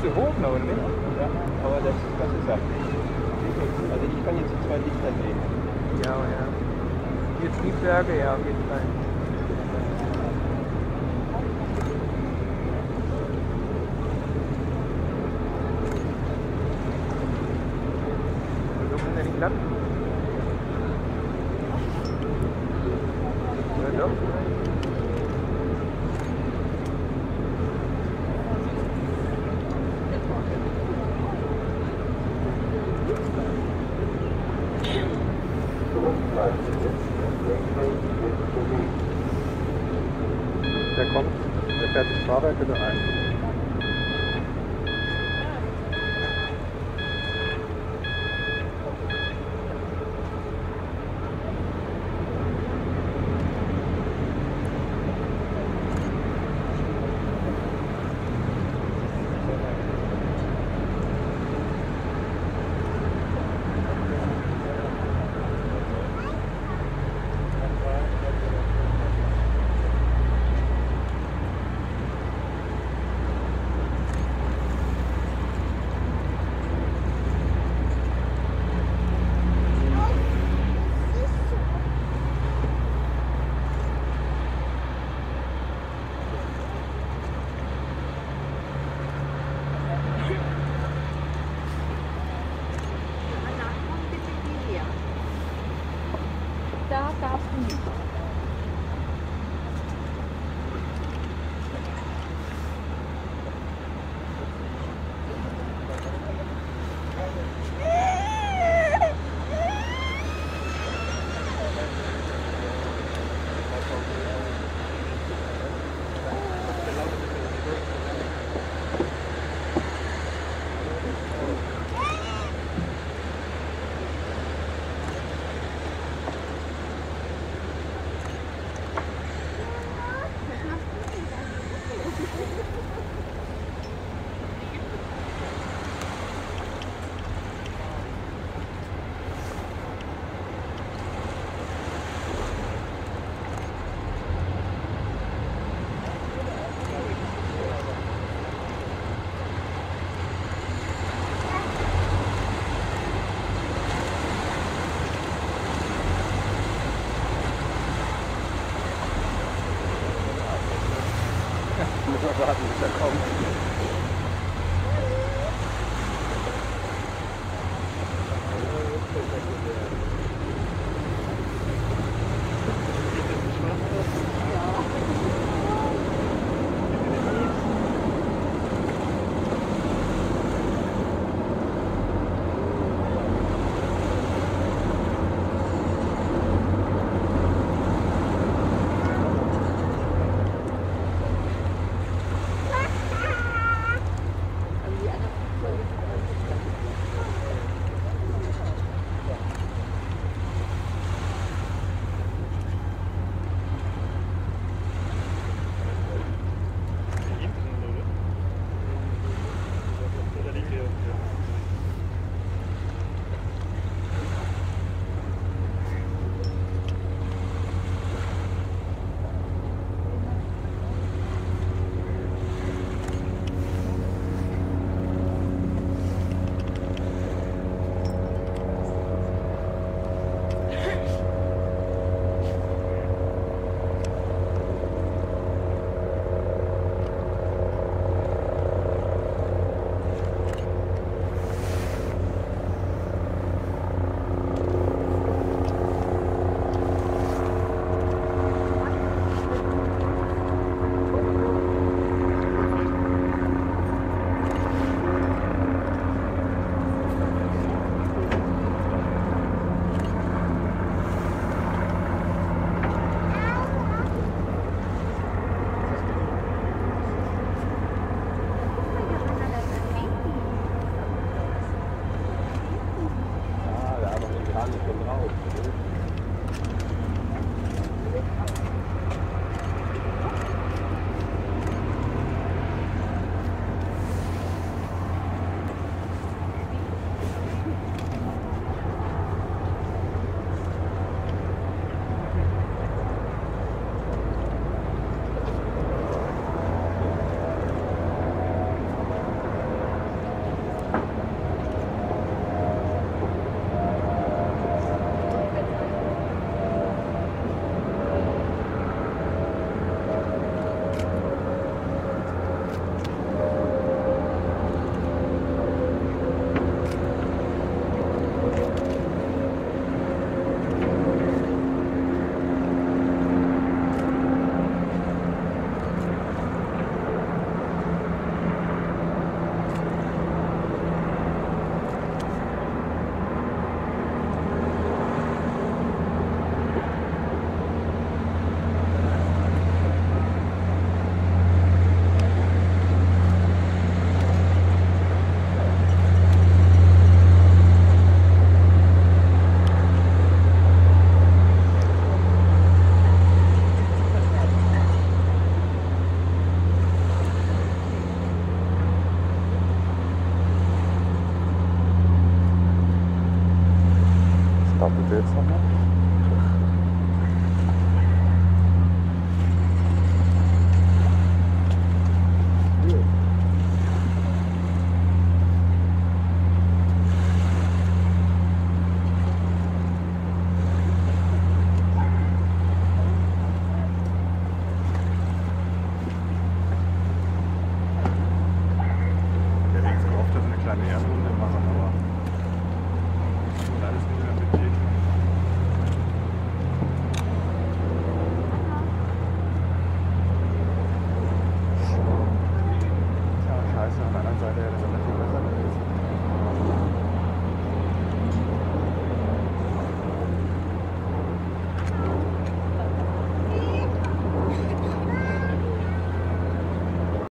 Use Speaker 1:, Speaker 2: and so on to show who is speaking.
Speaker 1: zu hoch noch, nicht?
Speaker 2: Ja, aber das, das ist er. Also ich kann jetzt die zwei Lichter sehen.
Speaker 1: Ja, ja. Hier Triebwerke, ja, auf jeden Fall. Doch.
Speaker 3: Der kommt, der fährt das Fahrwerk wieder ein. Thank you. Müssen wir warten, bis er kommt. Starten wir jetzt nochmal. right there.